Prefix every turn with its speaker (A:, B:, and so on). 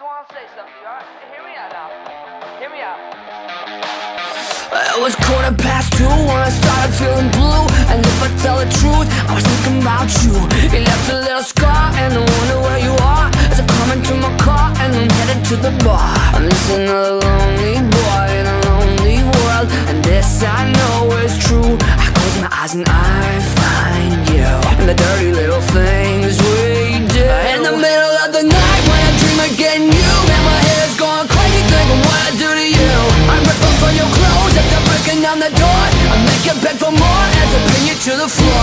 A: to out.
B: It was quarter past two when I started feeling blue. And if I tell the truth, I was thinking about you. You left a little scar and I wonder where you are. As I come into my car and I'm headed to the bar. I'm just another lonely boy in a lonely world. And this I know is true. I close my eyes and I find breaking down the door I make you beg for more as I pin you to the floor